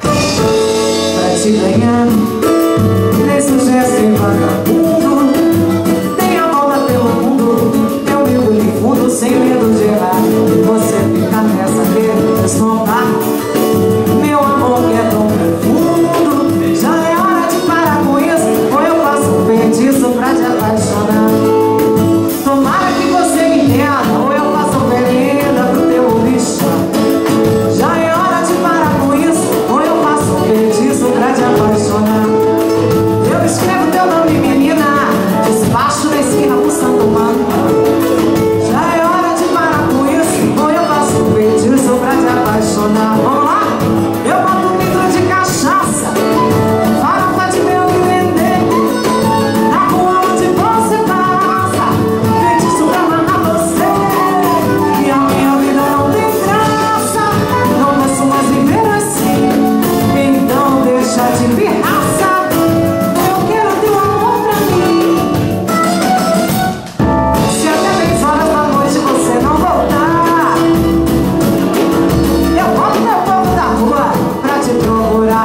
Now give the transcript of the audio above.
Pra te ganhar Nem sucesso